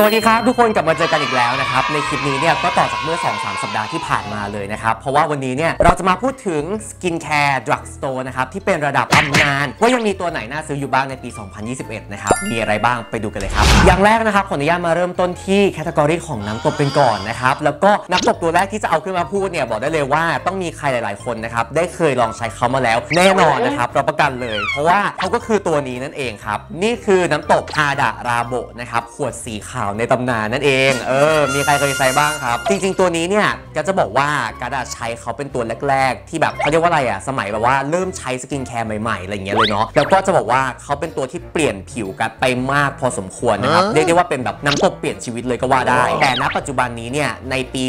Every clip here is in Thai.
สวัสดีครับทุกคนกลับมาเจอกันอีกแล้วนะครับในคลิปนี้เนี่ยก็ต่อจากเมื่อ 2-3 สัปดาห์ที่ผ่านมาเลยนะครับ เพราะว่าวันนี้เนี่ยเราจะมาพูดถึงสกินแคร์ drugstore นะครับที่เป็นระดับตำนาน ว่ายังมีตัวไหนน่าซื้ออยู่บ้างในปี 2021 นะครับ มีอะไรบ้างไปดูกันเลยครับ อย่างแรกนะครับขออนุญาตมาเริ่มต้นที่ category ของน้ำตบเป็นก่อนนะครับแล้วก็น้ำตบตัวแรกที่จะเอาขึ้นมาพูดเนี่ยบอกได้เลยว่าต้องมีใครหลาย ๆ คนนะครับได้เคยลองใช้เขามาแล้ว แน่นอนนะครับรับประกันเลย เพราะว่าเขาก็คือตัวนี้นั่นเองครับนี่คือน้ำตบ Hada Laboนะครับขวดสีขาวในตำนานนั่นเอง เออ มีใครเคยใช้บ้างครับ จริง ๆ ตัวนี้เนี่ยก็จะบอกว่ากัสใช้เขาเป็นตัวแรก ๆ ที่แบบเขาเรียกว่าอะไรอะสมัยแบบว่าเริ่มใช้สกินแคร์ใหม่ๆอะไรเงี้ยเลยเนาะแล้วก็จะบอกว่าเขาเป็นตัวที่เปลี่ยนผิวกัสไปมากพอสมควรนะครับเรียกได้ว่าเป็นแบบน้ำตบเปลี่ยนชีวิตเลยก็ว่าได้ แต่ณปัจจุบันนี้เนี่ยในปี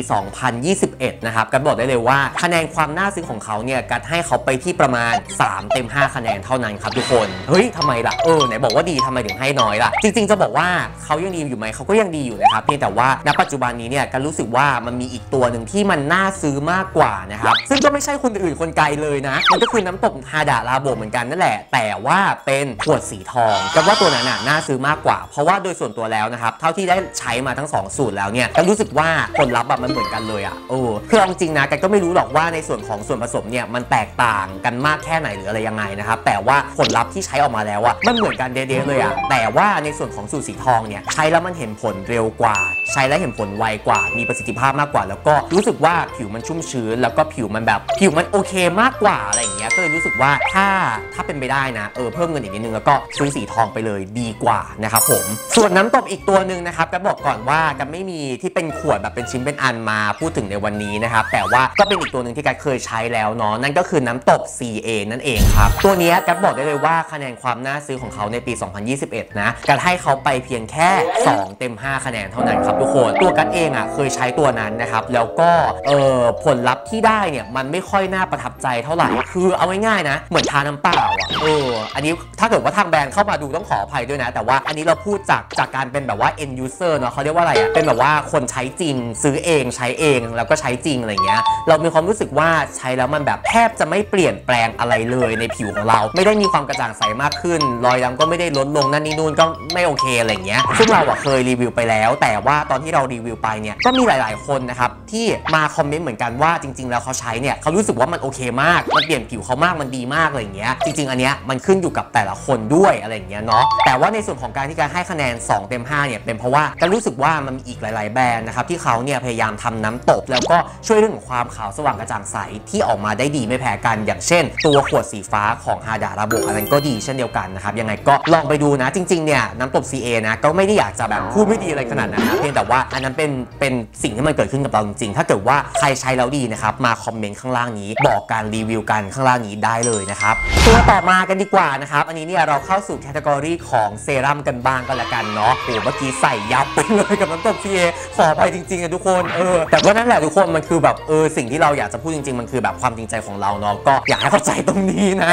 2021 นะครับกัสบอกได้เลยว่าคะแนนความน่าซื้อของเขาเนี่ยกัสให้เขาไปที่ประมาณ 3 เต็ม 5 คะแนนเท่านั้นครับทุกคนเฮ้ยทำไมล่ะเออไหนบอกว่าดีทำไมถึงให้น้อยล่ะ จริง ๆ จะบอกว่าเขายังดีอยู่ไหมเขาก็ยังดีอยู่นะครับเพียงแต่ว่าณปัจจุบันนี้เนี่ยกันรู้สึกว่ามันมีอีกตัวหนึ่งที่มันน่าซื้อมากกว่านะครับซึ่งก็ไม่ใช่คนอื่นคนไกลเลยนะ มันก็คือน้ำตกฮาดาลาโบเหมือนกันนั่นแหละ แต่ว่าเป็นขวดสีทองกันว่าตัวนั้นน่าซื้อมากกว่า เพราะว่าโดยส่วนตัวแล้วนะครับเท่าที่ได้ใช้มาทั้ง 2 สูตรแล้วเนี่ยกันรู้สึกว่าผลลัพธ์แบบมันเหมือนกันเลยอะเออคือเอาจริงนะกันก็ไม่รู้หรอกว่าในส่วนของส่วนผสมเนี่ยมันแตกต่างกันมากแค่ไหนหรืออะไรยังไงนะครับแต่ว่าผลลัพธ์ที่ใช้ออกมาแล้วอะมันเหมือนกันเด๊ะเลยอะแต่ว่าในส่วนของสูตรสีทองเนี่ยใช้แล้วมันเห็นผลเร็วกว่า ใช้แล้วเห็นผลไวกว่า มีประสิทธิภาพมากกว่า แล้วก็รู้สึกว่าผิวมันชุ่มชื้น แล้วก็ผิวมันแบบผิวมันโอเคมากกว่าอะไรอย่างเงี้ยก็เลยรู้สึกว่าถ้าถ้าเป็นไปได้นะเออเพิ่มเงินอีกนิดนึงแล้วก็ซื้อสีทองไปเลยดีกว่านะครับผมส่วนน้ำตบอีกตัวหนึ่งนะครับกันบอกก่อนว่ากันไม่มีที่เป็นขวดแบบเป็นชิ้นเป็นอันมาพูดถึงในวันนี้นะครับแต่ว่าก็เป็นอีกตัวหนึ่งที่กันเคยใช้แล้วเนาะนั่นก็คือน้ำตบ CA นั่นเองครับตัวนี้กันบอกได้เลยว่าคะแนนความน่าซื้อของเขาในปี 2021 นะกัให้เขาไปเพียงแค่ 2 เต็ม5 คะแนนเท่านั้นครับทุกคน ตัวกันเองอะเคยใช้ตัวนั้นนะครับ แล้วก็เออผลลัพธ์ที่ได้เนี่ยมันไม่ค่อยน่าประทับใจเท่าไหร่ คือเอาง่ายๆนะ เหมือนทาน้ำเปล่าอะเอออันนี้ถ้าเกิดว่าทางแบรนด์เข้ามาดูต้องขออภัยด้วยนะ แต่ว่าอันนี้เราพูดจากจากการเป็นแบบว่า end user เนาะเขาเรียกว่าอะไรอะเป็นแบบว่าคนใช้จริงซื้อเองใช้เองแล้วก็ใช้จริงอะไรเงี้ยเรามีความรู้สึกว่าใช้แล้วมันแบบแทบจะไม่เปลี่ยนแปลงอะไรเลยในผิวของเรา ไม่ได้มีความกระจ่างใสมากขึ้น รอยดำก็ไม่ได้ลดลงนั่นนี่นู่นก็ไม่โอเคอะไรเงี้ยซึ่งเราอะเคยรีวิวไปแล้ว แต่ว่าตอนที่เรารีวิวไปเนี่ยก็มีหลาย ๆ คนนะครับที่มาคอมเมนต์เหมือนกันว่าจริง ๆ แล้วเขาใช้เนี่ยเขารู้สึกว่ามันโอเคมากมันเปลี่ยนผิวเขามากมันดีมากอะไรเงี้ยจริง ๆ อันเนี้ยมันขึ้นอยู่กับแต่ละคนด้วยอะไรเงี้ยเนาะแต่ว่าในส่วนของการที่การให้คะแนน 2 เต็ม 5 เนี่ยเป็นเพราะว่าการรู้สึกว่ามันมีอีกหลาย ๆ แบรนด์นะครับที่เขาเนี่ยพยายามทำน้ำตก แล้วก็ช่วยเรื่องของความขาวสว่างกระจ่างใสที่ออกมาได้ดีไม่แพ้กัน อย่างเช่น ตัวขวดสีฟ้าของฮาดาราโบอันนั้นก็ดีเช่นเดียวกันนะครับยังไงก็ลองไปดูนะจริงๆเนี่ยน้ำตก CA นะก็ไม่ได้อยากจะแบบพูดไม่ดีอะไรขนาดนั้นนะเพียงแต่ว่าอันนั้นเป็นเป็นสิ่งที่มันเกิดขึ้นกับเราจริงๆ ถ้าเกิดว่าใครใช้แล้วดีนะครับ มาคอมเมนต์ข้างล่างนี้ บอกการรีวิวกันข้างล่างนี้ได้เลยนะครับ ตัวต่อมากันดีกว่านะครับ อันนี้เนี่ยเราเข้าสู่ category ของเซรั่มกันบ้างก็แล้วกันเนาะโอ้เมื่อกี้ใส่ยับไปเลยกับน้ำตก CA ขอไปจริงๆอะทุกคนเออแต่ก็นั่นแหละทุกคนมันคือแบบเออสิ่งที่เราอยากจะพูดจริงๆ มันคือแบบความจริงใจของเราเนาะก็อยากให้เข้าใจตรงนี้นะ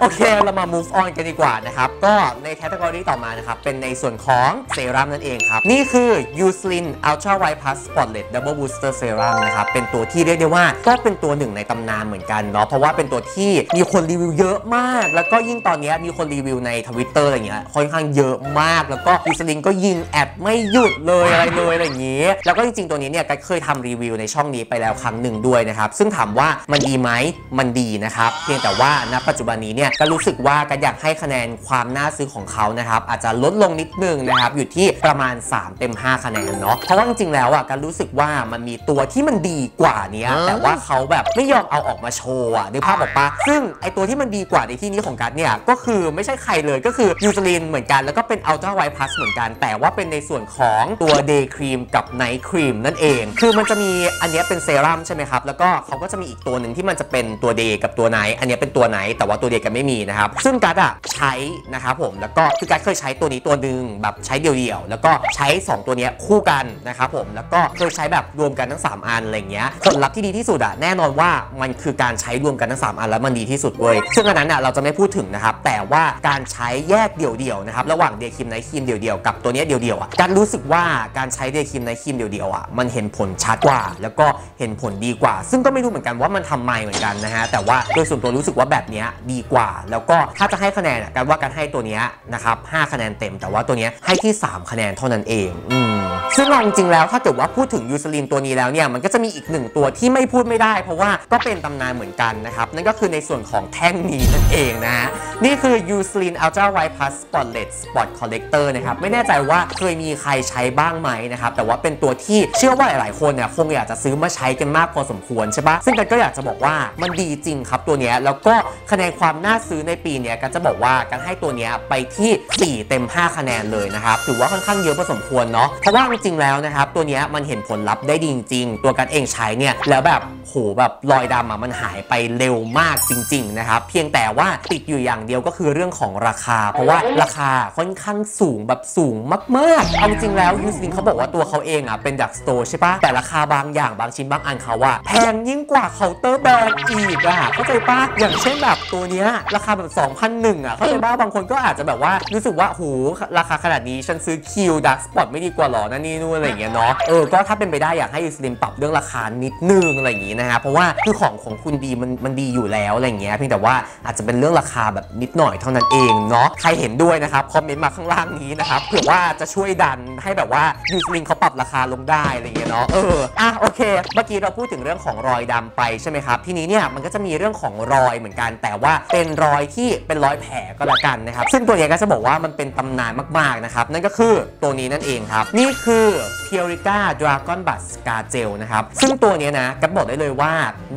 โอเค เรามา move on กันดีกว่านะครับก็ใน category ต่อมานะครับเป็นในส่วนของเซรั่มนั่นเองครับ นี่คือ Eucerin Ultra White Plus Spotlet Double Booster Serum นะครับ เป็นตัวที่เรียกได้ว่าก็เป็นตัวหนึ่งในตำนานเหมือนกันเนาะเพราะว่าเป็นตัวที่มีคนรีวิวเยอะมาก แล้วก็ยิ่งตอนนี้มีคนรีวิวในทวิตเตอร์อะไรเงี้ยค่อนข้างเยอะมาก แล้วก็ Eucerin ก็ยิงแอดไม่หยุดเลยอะไรเลยอะไรอย่างงี้ แล้วก็จริงๆตัวนี้เนี่ยก็เคยทำรีวิวในช่องนี้ไปแล้วครั้งหนึ่งด้วยนะครับซึ่งถามว่ามันดีไหมมันดีนะครับเพียงแต่ว่าณปัจจุบันนี้เนี่ยก็รู้สึกว่าก็อยากให้คะแนนความน่าซื้อของเขานะครับอาจจะลดลงนิดนึงนะครับอยู่ที่ประมาณ3 เต็ม 5 คะแนนเนาะเพราะว่าจริงๆแล้วอะก็รู้สึกว่ามันมีตัวที่มันดีกว่านี้แต่ว่าเขาแบบไม่ยอมเอาออกมาโชว์อะนึกภาพออกปะซึ่งไอตัวที่มันดีกว่าในที่นี้ของกัสเนี่ยก็คือไม่ใช่ใครเลยก็คือ Eucerin เหมือนกันแล้วก็เป็น Ultra White Plus เหมือนกัน แต่ว่าเป็นในส่วนของตัว day cream กับ night cream นั่นเอง คือมันจะมีอันนี้เป็นเซรั่มใช่ไหมครับ แล้วก็เขาก็จะมีอีกตัวหนึ่งที่มันจะเป็นตัว day กับตัว night อันนี้เป็นตัว night แต่ว่าตัว day กัสไม่มีนะครับซึ่งกัสอะใช้นะครับผมแล้วก็คือกัสเคยใช้ตัวนี้ตัวหนึ่งแบบใช้เดี่ยวๆแล้วก็ใช้ 2 ตัวนี้คู่กันนะครับผมแล้วก็เคยใช้แบบรวมกันทั้ง 3 อันอะไรเงี้ยผลลัพธ์ที่ดีที่สุดอะแน่นอนว่ามันคือการใช้รวมกันทั้ง 3 อันแล้วมันดีที่สุดเว้ยซึ่งอันนั้นอะเราจะไม่พูดถึงนะครับแต่ว่าการใช้แยกเดี่ยวๆนะครับระหว่าง day cream night cream เดี่ยวๆกับตัวนี้เดี่ยวๆอะกัสรู้สึกว่าการใช้ day cream night cream เดี่ยวๆอะมันเห็นผลชัดกว่า แล้วก็เห็นผลดีกว่า ซึ่งก็ไม่รู้เหมือนกันว่ามันทำไมเหมือนกันนะฮะแต่ว่าโดยส่วนตัวรู้สึกว่าแบบนี้ดีกว่า แล้วก็ถ้าจะให้คะแนนกัสว่ากัสให้ตัวนี้นะครับ5คะแนนเต็ม แต่ว่าตัวนี้ให้ที่ 3 คะแนนเท่านั้นเองอืมซึ่งเราจริงๆแล้วถ้าเกิดว่าพูดถึง Eucerin ตัวนี้แล้วเนี่ยมันก็จะมีอีกหนึ่งตัวที่ไม่พูดไม่ได้ เพราะว่าก็เป็นตำนานเหมือนกันนะครับนั่นก็คือในส่วนของแท่งนี้นั่นเองนะนี่คือ u s l i n Ultra White Plus Spotless Spot Collector นะครับไม่แน่ใจว่าเคยมีใครใช้บ้างไหมนะครับแต่ว่าเป็นตัวที่เชื่อว่าหลายๆคนเนี่ยคงอยากจะซื้อมาใช้กันมากพอสมควรใช่ปะซึ่งกันก็อยากจะบอกว่ามันดีจริงครับตัวนี้แล้วก็คะแนนความน่าซื้อในปีนี้กันจะบอกว่ากันให้ตัวนี้ไปที่ 4 เต็ม 5 คะแนนเลยนะครับถือว่าค่อนข้างเยอะพอสมควรเนาะเพราะว่าจริงๆแล้วนะครับตัวนี้มันเห็นผลลัพธ์ได้ดีจริงๆ ตัวกันเองใช้เนี่ยแล้วแบบโหแบบรอยดำอะมันหายไปเร็วมากจริง ๆ นะครับ เพียงแต่ว่าติดอยู่อย่างเดียวก็คือเรื่องของราคา เพราะว่าราคาค่อนข้างสูงแบบสูงมากๆเอาจริงๆแล้ว Eucerin เขาบอกว่าตัวเขาเองอะเป็น drugstore ใช่ปะแต่ราคาบางอย่างบางชิ้นบางอันเขาว่าแพงยิ่งกว่า counter brand อีกอะเข้าใจปะอย่างเช่นแบบตัวเนี้ยราคาแบบ2,001อะเข้าใจปะบางคนก็อาจจะแบบว่ารู้สึกว่าโหราคาขนาดนี้ฉันซื้อ Kiehl's dark spot ไม่ดีกว่าหรอนั่นนี่นู่นอะไรอย่างเงี้ยเนาะเออก็ถ้าเป็นไปได้อยากให้ Eucerin ปรับเรื่องราคานิดนึงอะไรอย่างงี้นะฮะเพราะว่าคือของของคุณดีมันมันดีอยู่แล้วอะไรอย่างเงี้ยเพียงแต่ว่าอาจจะเป็นเรื่องราคาแบบนิดหน่อยเท่านั้นเองเนาะใครเห็นด้วยนะครับคอมเมนต์มาข้างล่างนี้นะครับเผื่อว่าจะช่วยดันให้แบบว่ายูสลินเขาปรับราคาลงได้อะไรอย่างเงี้ยเนาะเอออะโอเค เมื่อกี้เราพูดถึงเรื่องของรอยดำไปใช่ไหมครับทีนี้เนี่ยมันก็จะมีเรื่องของรอยเหมือนกัน แต่ว่าเป็นรอยที่เป็นรอยแผลก็แล้วกันนะครับซึ่งตัวนี้ก็จะบอกว่ามันเป็นตำนานมากๆนะครับนั่นก็คือตัวนี้นั่นเองครับ นี่คือ p u r i c a Dragon b u d Scar Gel นะครับ ซึ่งตัวนี้นะก็บอกได้เลยว่า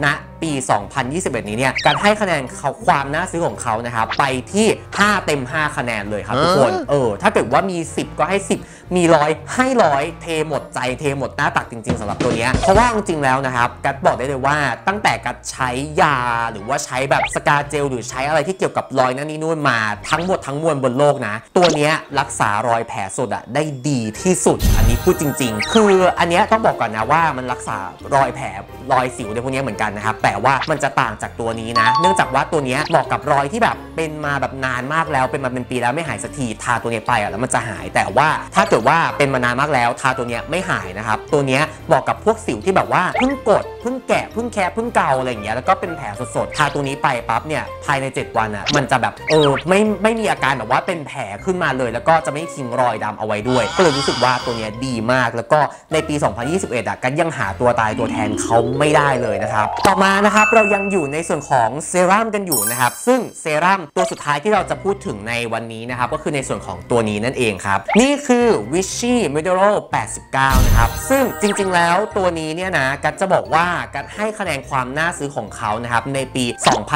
ณ ปี 2021 นี้เนี่ยการให้คะแนนเขาความน่าซื้อของเขานะครับไปที่ 5 เต็ม 5 คะแนนเลยครับทุกคนเออถ้าเกิดว่ามี 10 ก็ให้ 10 มีร้อยให้ร้อยเทหมดใจเทหมดหน้าตักจริง ๆสำหรับตัวนี้เพราะว่าจริงๆแล้วนะครับกัดบอกได้เลยว่าตั้งแต่กัดใช้ยาหรือว่าใช้แบบสกาเจล หรือใช้อะไรที่เกี่ยวกับรอยนั่นนี่นู่นมาทั้งหมดทั้งมวลบนโลกนะ ตัวนี้รักษารอยแผลสดอะได้ดีที่สุด อันนี้พูดจริง ๆ คืออันนี้ต้องบอกก่อนนะว่ามันรักษารอยแผลรอยสิวในพวกนี้เหมือนกันนะครับแต่แต่ว่ามันจะต่างจากตัวนี้นะ เนื่องจากว่าตัวนี้เหมาะกับรอยที่แบบเป็นมาแบบนานมากแล้วเป็นมาเป็นปีแล้วไม่หายสักทีทาตัวนี้ไปอะแล้วมันจะหายแต่ว่าถ้าเกิดว่าเป็นมานานมากแล้วทาตัวนี้ไม่หายนะครับตัวนี้เหมาะกับพวกสิวที่แบบว่าเพิ่งกดเพิ่งแกะเพิ่งแคะเพิ่งเกาอะไรอย่างเงี้ยแล้วก็เป็นแผลสดๆทาตัวนี้ไปปั๊บเนี่ยภายใน 7 วันอะมันจะแบบเออไม่ไม่มีอาการแบบว่าเป็นแผลขึ้นมาเลย แล้วก็จะไม่ทิ้งรอยดำเอาไว้ด้วย ก็เลยรู้สึกว่าตัวนี้ดีมากแล้วก็ในปี 2021อะกันยังหาตัวตายตัวแทนเขาไม่ได้เลยนะครับต่อมานะครับเรายังอยู่ในส่วนของเซรั่มกันอยู่นะครับซึ่งเซรั่มตัวสุดท้ายที่เราจะพูดถึงในวันนี้นะครับก็คือในส่วนของตัวนี้นั่นเองครับนี่คือ Vichy Mineral 89 นะครับซึ่งจริงๆแล้วตัวนี้เนี่ยนะกัดจะบอกว่ากัดให้คะแนนความน่าซื้อของเขานะครับในปี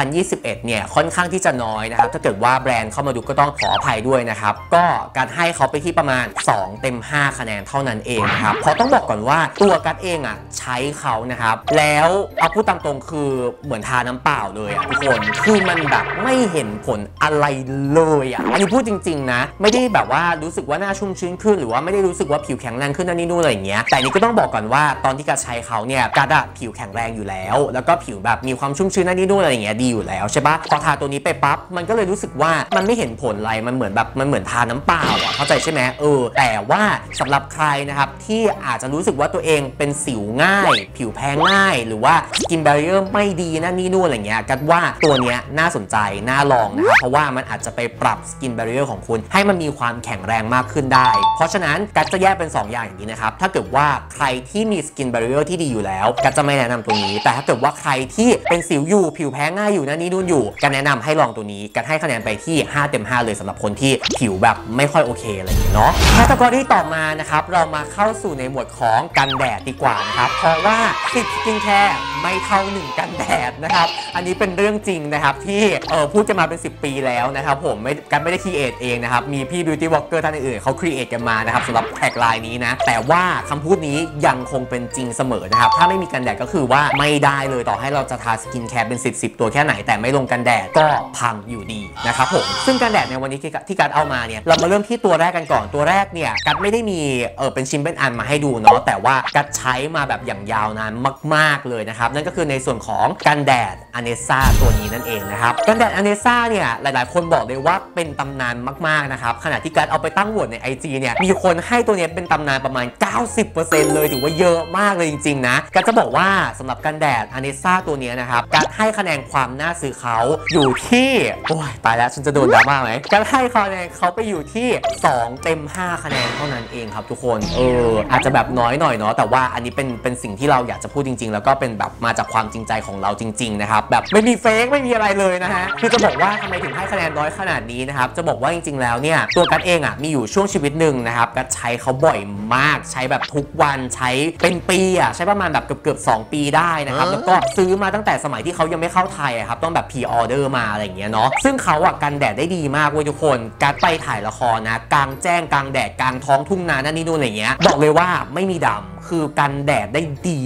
2021 เนี่ยค่อนข้างที่จะน้อยนะครับถ้าเกิดว่าแบรนด์เข้ามาดูก็ต้องขออภัยด้วยนะครับก็การให้เขาไปที่ประมาณ 2 เต็ม 5 คะแนนเท่านั้นเองนะครับเพราะต้องบอกก่อนว่าตัวกัดเองอะใช้เขานะครับแล้วเอาพูดตามตรงคือเหมือนทาน้ำเปล่าเลยอะทุกคนคือมันแบบไม่เห็นผลอะไรเลยอะอันนี้พูดจริง ๆ นะ ไม่ได้แบบว่ารู้สึกว่าหน้าชุ่มชื้นขึ้น หรือว่าไม่ได้รู้สึกว่าผิวแข็งแรงขึ้นนั่นนี่นู่นอะไรอย่างเงี้ยแต่นี่ก็ต้องบอกก่อนว่าตอนที่การใช้เขาเนี่ยการอะผิวแข็งแรงอยู่แล้ว แล้วก็ผิวแบบมีความชุ่มชื้นนั่นนี่นู่นอะไรอย่างเงี้ยดีอยู่แล้วใช่ปะพอทาตัวนี้ไปปั๊บมันก็เลยรู้สึกว่ามันไม่เห็นผลอะไรมันเหมือนแบบมันเหมือนทาน้ำเปล่าอะเข้าใจใช่ไหมเออแต่ว่าสำหรับใครนะครับที่อาจจะรู้สึกว่าตัวเองเป็นสิวง่าย ผิวแพ้ง่าย หรือว่าสกินแบรเ e อร์ไม่ดีนั่นนี่นู่นอะไรเงี้ยกัสว่าตัวเนี้ยน่าสนใจน่าลองนะครับเพราะว่ามันอาจจะไปปรับสกินแบรเ e อร์ของคุณ ให้มันมีความแข็งแรงมากขึ้นได้ เพราะฉะนั้นกัสจะแยกเป็น 2 อย่างอย่างนี้นะครับถ้าเกิดว่าใครที่มีสกินแบรเ e อร์ที่ดีอยู่แล้วกัสจะไม่แนะนำตัวนี้ แต่ถ้าเกิดว่าใครที่เป็นสิวอยู่ผิวแพ้ง่ายอยู่นั่นนี่นู่นอยู่กัสแนะนำให้ลองตัวนี้กัสให้คะแนนไปที่ 5 เต็ม 5 เลยสำหรับคนที่ผิวแบบไม่ค่อยโอเคอะไรอย่างเงี้ยเนาะ category ต่อมานะครับเรามาเข้าสู่ในหมวดของกันแดดดีกว่านะครับเพราะว่าสิบสกินแคร์ไม่เท่าหนึ่งกันแดดนะครับอันนี้เป็นเรื่องจริงนะครับที่เออพูดกันมาเป็น 10 ปีแล้วนะครับผมไม่กัสไม่ได้ create เองนะครับมีพี่ beauty blogger ท่านอื่นเขา create กันมานะครับสำหรับ tagline นี้นะแต่ว่าคำพูดนี้ยังคงเป็นจริงเสมอนะครับถ้าไม่มีกันแดดก็คือว่าไม่ได้เลยต่อให้เราจะทาสกินแคร์เป็น 10 10ตัวแค่ไหนแต่ไม่ลงกันแดดก็พังอยู่ดีนะครับผมซึ่งกันแดดในวันนี้ที่การเอามาเนี่ยเรามาเริ่มที่ตัวแรกกันก่อนตัวแรกเนี่ยกัดไม่ได้มีเออเป็นชิ้นเป็นอันมาให้ดูเนาะแต่ว่ากัดใช้มาแบบอย่างยาวนานมาก ๆเลยนะครับนั่นก็คือในส่วนของกันแดดอเนซ่าตัวนี้นั่นเองนะครับกันแดดอเนซ่าเนี่ยหลาย ๆ คนบอกเลยว่าเป็นตำนานมากๆนะครับขณะที่การเอาไปตั้งโหวตใน IG เนี่ยมีคนให้ตัวนี้เป็นตำนานประมาณ 90%เลยถือว่าเยอะมากเลยจริงๆนะการจะบอกว่าสำหรับกันแดดอเนซ่าตัวนี้นะครับ การให้คะแนนความน่าซื้อเขาอยู่ที่โอ้ยตายแล้วฉันจะโดนดราม่าไหมการให้คะแนนเขาไปอยู่ที่ 2 เต็ม 5 คะแนนเท่านั้นเองครับทุกคนเอออาจจะแบบน้อยหน่อยเนาะแต่ว่าอันนี้เป็นเป็นสิ่งที่เราอยากจะพูดจริง ๆ แล้วก็เป็นแบบมาจากความจริงใจของเราจริง ๆ นะครับ แบบไม่มีเฟกไม่มีอะไรเลยนะฮะคือจะบอกว่าทำไมถึงให้คะแนนน้อยขนาดนี้นะครับจะบอกว่าจริง ๆ แล้วเนี่ยตัวกัดเองอะมีอยู่ช่วงชีวิตหนึ่งนะครับกัดใช้เขาบ่อยมากใช้แบบทุกวันใช้เป็นปีอะใช้ประมาณแบบเกือบเกือบสอง2 ปีได้นะครับแล้วก็ซื้อมาตั้งแต่สมัยที่เขายังไม่เข้าไทยอะครับต้องแบบ pre-order มาอะไรอย่างเงี้ยเนาะซึ่งเขาอะกันแดดได้ดีมากเว้ยทุกคนกัสไปถ่ายละครนะกลางแจ้งกลางแดดกลางท้องทุ่งนานั่นนี่นู่นอะไรเงี้ยบอกเลยว่าไม่มีดำคือกันแดดได้ดี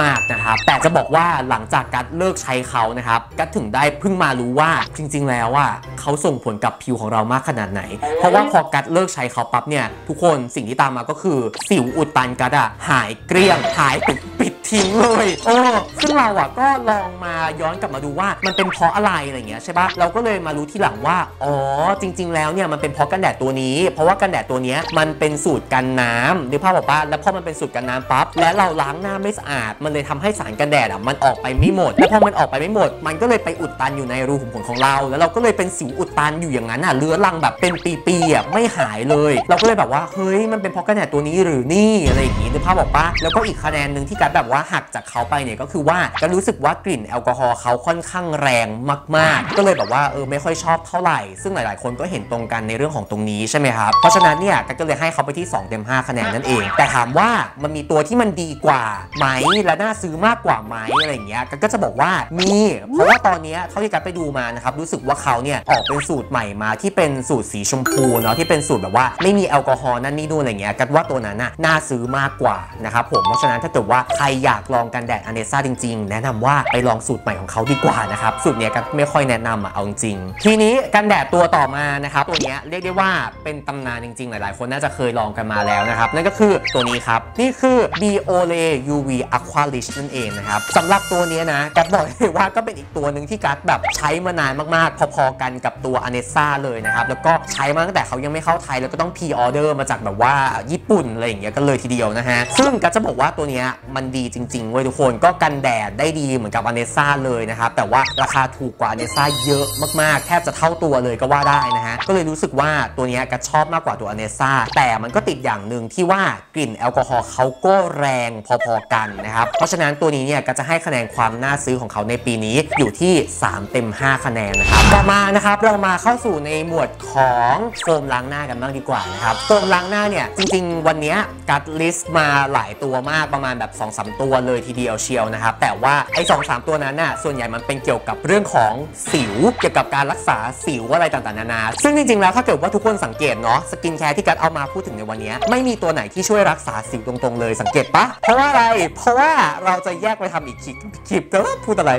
มากๆนะครับแต่จะบอกว่าหลังจากกัสเลิกใช้เขานะครับกัสถึงได้เพิ่งมารู้ว่าจริง ๆ แล้วอะเขาส่งผลกับผิวของเรามากขนาดไหน เพราะว่าพอกัดเลิกใช้เขาปั๊บเนี่ยทุกคนสิ่งที่ตามมาก็คือ สิวอุดตันกัดอะหายเกลี้ยงหายปิดปิด ทิ้งเลยโอ้ซึ่งเราอะก็ลองมาย้อนกลับมาดูว่ามันเป็นเพราะอะไรอะไรเงี้ยใช่ปะเราก็เลยมารู้ทีหลังว่า อ๋อ จริง ๆ แล้วเนี่ยมันเป็นเพราะกันแดดตัวนี้ เพราะว่ากันแดดตัวเนี้ยมันเป็นสูตรกันน้ำนึกภาพบอกว่าแล้วพอมันเป็นสูตรกันน้ำปั๊บและเราล้างหน้าไม่สะอาด มันเลยทำให้สารกันแดดอะมันออกไปไม่หมด แล้วพอมันออกไปไม่หมด มันก็เลยไปอุดตันอยู่ในรูขุมขนของเรา แล้วเราก็เลยเป็นสิวอุดตันอยู่อย่างนั้นอะเลื้อรังแบบเป็นปีๆอะไม่หายเลย เราก็เลยแบบว่าเฮ้ยมันเป็นเพราะกันแดดตัวนี้หรือนี่อะไรอย่างงี้นึกภาพบอกปะแล้วก็อีกคะแนนหนึ่งที่กัดแบบว่าหักจากเขาไปเนี่ยก็คือว่าก็รู้สึกว่ากลิ่นแอลกอฮอล์เขาค่อนข้างแรงมาก ๆ ก็เลยแบบว่าเออไม่ค่อยชอบเท่าไหร่ ซึ่งหลาย ๆ คนก็เห็นตรงกันในเรื่องของตรงนี้ใช่ไหมครับ เพราะฉะนั้นเนี่ยก็เลยให้เขาไปที่2เต็ม5คะแนนนั่นเอง แต่ถามว่ามันมีตัวที่มันดีกว่าไหมและน่าซื้อมากกว่าไหมอะไรอย่างเงี้ยก็จะบอกว่ามีเพราะว่าตอนนี้เท่าที่กัดไปดูมานะครับรู้สึกว่าเขาเนี่ยออกเป็นสูตรใหม่มาที่เป็นสูตรสีชมพูเนาะที่เป็นสูตรแบบว่าไม่มีแอลกอฮอล์นั่นนี่นู่นอะไรเงี้ยกัดว่าตัวนั้นน่ะน่าซื้อมากกว่านะครับผมเพราะฉะนั้นถ้าเกิดว่าใครอยากลองกันแดด Anessa จริง ๆ แนะนำว่าไปลองสูตรใหม่ของเขาดีกว่านะครับ สูตรเนี้ยกัดไม่ค่อยแนะนำอะเอาจริง ทีนี้กันแดดตัวต่อมานะครับ ตัวเนี้ยเรียกได้ว่าเป็นตำนานจริง ๆ หลาย ๆ คนน่าจะเคยลองกันมาแล้วนะครับ นั่นก็คือตัวนี้ครับ นี่คือ Biore UV Aqua Rich นั่นเองนะครับสำหรับตัวเนี้ยนะกัดบอกเลยว่าก็เป็นอีกตัวหนึ่งที่กัดแบบใช้มานานมากๆ พอๆกันกับตัว Anessa เลยนะครับ แล้วก็ใช้มาตั้งแต่เขายังไม่เข้าไทยแล้วก็ต้อง pre-order มาจากแบบว่าญี่ปุ่นอะไรอย่างเงี้ยกันเลยทีเดียวนะฮะซึ่งกัดจะบอกว่าตัวเนี้ยมันดีจจริงๆเว้ยทุกคนก็กันแดดได้ดีเหมือนกับอเนซ่าเลยนะครับแต่ว่าราคาถูกกว่าอเนซ่าเยอะมากๆ แทบจะเท่าตัวเลยก็ว่าได้นะฮะก็เลยรู้สึกว่าตัวนี้กัดชอบมากกว่าตัวอเนซ่าแต่มันก็ติดอย่างหนึ่งที่ว่ากลิ่นแอลกอฮอล์เขาก็แรงพอๆกันนะครับเพราะฉะนั้นตัวนี้เนี่ยก็จะให้คะแนนความน่าซื้อของเขาในปีนี้อยู่ที่ 3 เต็ม 5 คะแนนนะครับต่อมานะครับเรามาเข้าสู่ในหมวดของโฟมล้างหน้ากันบ้างดีกว่านะครับโฟมล้างหน้าเนี่ยจริง ๆ วันนี้กัด list มาหลายตัวมากประมาณแบบ2อสตัวเลยทีเดียวเชียวนะครับ แต่ว่าไอ้สองสามตัวนั้นน่ะส่วนใหญ่มันเป็นเกี่ยวกับเรื่องของสิว เกี่ยวกับการรักษาสิวอะไรต่างๆนานาซึ่งจริงๆแล้วถ้าเกิดว่าทุกคนสังเกตเนาะสกินแคร์ที่กัดเอามาพูดถึงในวันนี้ไม่มีตัวไหนที่ช่วยรักษาสิวตรงๆ เลยสังเกตปะเพราะว่าอะไรเพราะว่าเราจะแยกไปทำอีกคลิปคลิปแต่ว่าพูดอะไร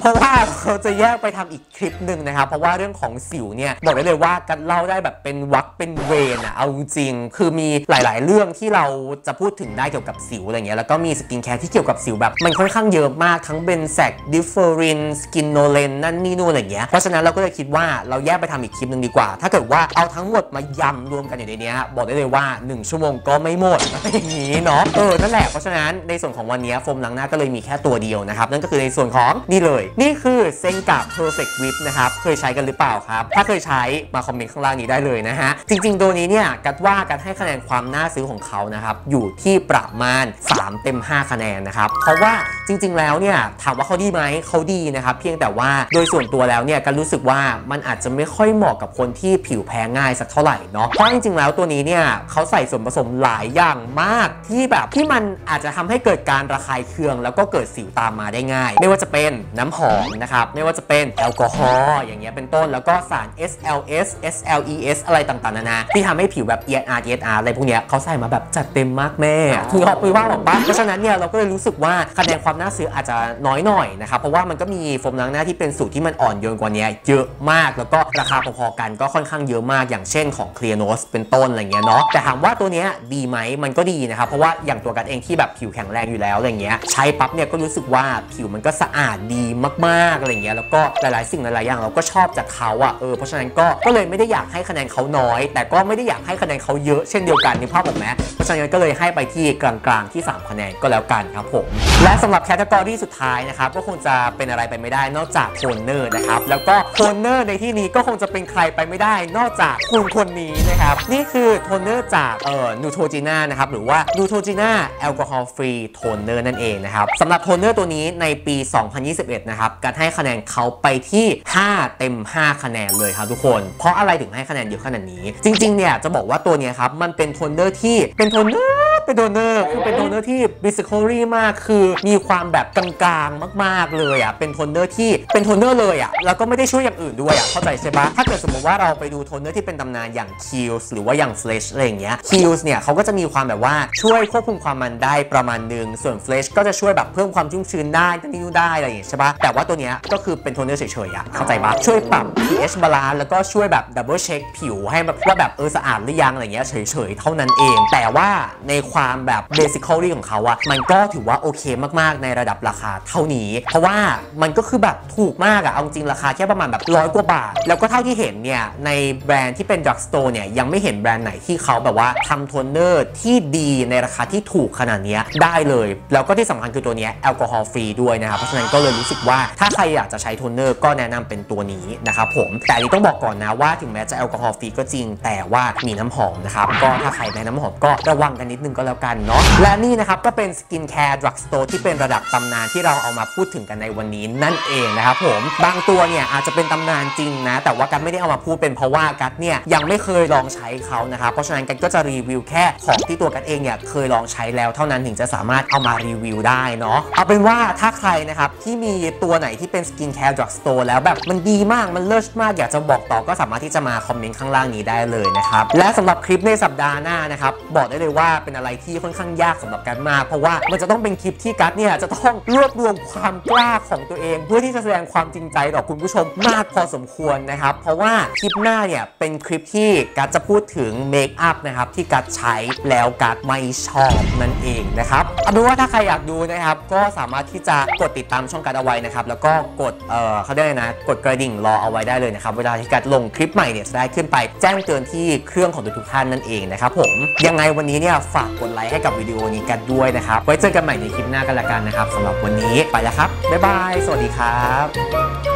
เพราะว่าเราจะแยกไปทำอีกคลิปหนึ่งนะครับเพราะว่าเรื่องของสิวเนี่ยบอกได้เลยว่ากัดเล่าได้แบบเป็นวรรคเป็นเวรอะเอาจริง คือมีหลาย ๆ เรื่องที่เราจะพูดถึงได้เกี่ยวกับสิวอะไรเงี้ยแล้วก็มีสกินแคร์ที่เกี่ยวกับสิวแบบ มันค่อนข้างเยอะมากทั้ง Benzac Differin Skinoren นั่นนี่นู่นอะไรเงี้ยเพราะฉะนั้นเราก็เลยคิดว่าเราแยกไปทำอีกคลิปหนึ่งดีกว่า ถ้าเกิดว่าเอาทั้งหมดมายำรวมกันอยู่ในนี้บอกได้เลยว่า 1 ชั่วโมงก็ไม่หมดอะไรอย่างนี้เนาะเออนั่นแหละเพราะฉะนั้นในส่วนของวันนี้โฟมล้างหน้าก็เลยมีแค่ตัวเดียวนะครับนั่นก็คือในส่วนของนี่เลย นี่คือเซนกับ Perfect Whip นะครับเคยใช้กันหรือเปล่าครับ ถ้าเคยใช้มาคอมเมนต์ข้างล่างนี้ได้เลยนะฮะจริง ๆ ตัวนี้เนี่ยกัดว่ากัดให้คะแนนความน่าซื้อของเขานะครับอยู่ที่ประมาณ 3 เต็ม 5 คะแนนนะครับ เพราะว่าจริง ๆ แล้วเนี่ยถามว่าเขาดีไหมเขาดีนะครับ เพียงแต่ว่าโดยส่วนตัวแล้วเนี่ยกัรู้สึกว่ามันอาจจะไม่ค่อยเหมาะกับคนที่ผิวแพ้ง่ายสักเท่าไหร่เนาะเพราะจริงๆแล้วตัวนี้เนี่ยเขาใส่ส่วนผสมหลายอย่างมากที่แบบที่มันอาจจะทำให้เกิดการระคายเคือง แล้วก็เกิดสิวตามมาได้ง่าย ไม่ว่าจะเป็นน้ำหอมนะครับไม่ว่าจะเป็นแอลกอฮอล์อย่างเงี้ยเป็นต้นแล้วก็สาร SLS SLES อะไรต่างๆนานาที่ทำให้ผิวแบบ ER ER อะไรพวกเนี้ยเขาใส่มาแบบจัดเต็มมากแม่ถึงออกไปว่าบอกบ้าเพราะฉะนั้นเนี่ยเราก็เลยรู้สึกว่าคะแนนความน่าซื้ออาจจะน้อยหน่อยนะครับเพราะว่ามันก็มีโฟมล้างหน้าที่เป็นสูตรที่มันอ่อนโยนกว่านี้เยอะมาก แล้วก็ราคาพอๆกันก็ค่อนข้างเยอะมากอย่างเช่นของ Clear Nose เป็นต้นอะไรเงี้ยเนาะแต่ถามว่าตัวเนี้ยดีไหมมันก็ดีนะครับเพราะว่าอย่างตัวกันเองที่แบบผิวแข็งแรงอยู่แล้วอะไรเงี้ยใช้ปั๊บเนี่ยก็รู้สึกว่าผิวมันก็สะอาดดีมากๆอะไรเงี้ยแล้วก็หลายๆ สิ่งหลายๆอย่างเราก็ชอบจากเขาอะเออเพราะฉะนั้นก็ก็เลยไม่ได้อยากให้คะแนนเขาน้อย แต่ก็ไม่ได้อยากให้คะแนนเขาเยอะเช่นเดียวกันในภาพผมไหมเพราะฉะนั้นก็เลยให้ไปที่กลางๆที่ 3 คะแนนก็แล้วกันครับผม และสำหรับ category สุดท้ายนะครับก็คงจะเป็นอะไรไปไม่ได้นอกจากโทนเนอร์นะครับแล้วก็โทนเนอร์ในที่นี้ก็คงจะเป็นใครไปไม่ได้ นอกจากคุณคนนี้นะครับนี่คือโทนเนอร์จากเอ่อ Neutrogena นะครับหรือว่า Neutrogena Alcohol-Free Toner นั่นเองนะครับสำหรับโทนเนอร์ตัวนี้ในปี 2021 นะครับกัดให้คะแนนเขาไปที่ 5 เต็ม 5 คะแนนเลยครับทุกคน เพราะอะไรถึงให้คะแนนเยอะขนาดนี้ จริงๆเนี่ยจะบอกว่าตัวนี้ครับมันเป็นโทนเนอร์ที่เป็นโทนเนอร์ เป็นโทนเนอร์คือเป็นโทนเนอร์ที่ basically มากคือมีความแบบกลางๆมากๆเลยอะเป็นโทนเนอร์ที่เป็นโทนเนอร์เลยอะแล้วก็ไม่ได้ช่วยอย่างอื่นด้วยอะเข้าใจใช่ปะถ้าเกิดสมมติว่าเราไปดูโทนเนอร์ที่เป็นตำนานอย่าง Kiehl's หรือว่าอย่าง Fresh อะไรอย่างเงี้ย Kiehl's เนี่ยเขาก็จะมีความแบบว่าช่วยควบคุมความมันได้ประมาณหนึ่งส่วน Fresh ก็จะช่วยแบบเพิ่มความชุ่มชื้นได้ตั้งนิ้วได้อะไรอย่างเงี้ยใช่ปะแต่ว่าตัวเนี้ยก็คือเป็นโทนเนอร์เฉยๆอะเข้าใจปะช่วยปรับ pH balance แล้วก็ช่วยแบบ double check ผิวให้แบบว่าแบบเออสะอาดหรือยังอะไรเงี้ยเฉยๆเท่านั้นเอง แต่ว่าในความแบบ basically ของเขาอะมันก็ถือว่าโอเคมากๆ ในระดับราคาเท่านี้ เพราะว่ามันก็คือแบบถูกมากอะเอาจริงราคาแค่ประมาณแบบร้อยกว่าบาท แล้วก็เท่าที่เห็นเนี่ย ในแบรนด์ที่เป็น drugstore เนี่ย ยังไม่เห็นแบรนด์ไหนที่เขาแบบว่าทำโทนเนอร์ที่ดีในราคาที่ถูกขนาดนี้ได้เลย แล้วก็ที่สำคัญคือตัวนี้ alcohol free ด้วยนะครับ เพราะฉะนั้นก็เลยรู้สึกว่าถ้าใครอยากจะใช้โทนเนอร์ก็แนะนำเป็นตัวนี้นะครับผม แต่นี้ต้องบอกก่อนนะว่าถึงแม้จะ alcohol free ก็จริง แต่ว่ามีน้ำหอมนะครับ ก็ถ้าใครแพ้น้ำหอมก็ระวังกันนิดนึงก็แล้วกันเนาะและนี่นะครับก็เป็นสกินแคร์ drugstore ที่เป็นระดับตำนานที่เราเอามาพูดถึงกันในวันนี้นั่นเองนะครับผมบางตัวเนี่ยอาจจะเป็นตำนานจริงนะ แต่ว่ากัดไม่ได้เอามาพูดเป็นเพราะว่ากัดเนี่ยยังไม่เคยลองใช้เขานะครับเพราะฉะนั้นกัดก็จะรีวิวแค่ของที่ตัวกัดเองเนี่ยเคยลองใช้แล้วเท่านั้นถึงจะสามารถเอามารีวิวได้เนาะเอาเป็นว่าถ้าใครนะครับที่มีตัวไหนที่เป็นสกินแคร์ drugstore แล้วแบบมันดีมากมันเลิศมากอยากจะบอกต่อก็สามารถที่จะมาคอมเมนต์ข้างล่างนี้ได้เลยนะครับและสำหรับคลิปในสัปดาห์หน้านะครับบอกได้เลยว่าเป็นอะไรที่ค่อนข้างยากสำหรับกัดมาก เพราะว่ามันจะต้องเป็นคลิปที่กัดเนี่ยจะต้องรวบรวมความกล้าของตัวเอง เพื่อที่จะแสดงความจริงใจต่อคุณผู้ชมมากพอสมควรนะครับ เพราะว่าคลิปหน้าเนี่ยเป็นคลิปที่กัดจะพูดถึง makeup นะครับที่กัดใช้แล้วกัดไม่ชอบนั่นเองนะครับเอาเป็นว่าถ้าใครอยากดูนะครับก็สามารถที่จะกดติดตามช่องกัดเอาไว้นะครับแล้วก็กดเออเขาเรียกอะไรนะกดกระดิ่งรอเอาไว้ได้เลยนะครับเวลาที่กัดลงคลิปใหม่เนี่ยจะได้ขึ้นไปแจ้งเตือนที่เครื่องของทุกท่านนั่นเองนะครับผมยังไงวันนี้เนี่ยฝากกดไลค์ให้กับวิดีโอนี้กันด้วยนะครับ ไว้เจอกันใหม่ในคลิปหน้ากันละกันนะครับสำหรับวันนี้ไปแล้วครับ บ๊ายบาย สวัสดีครับ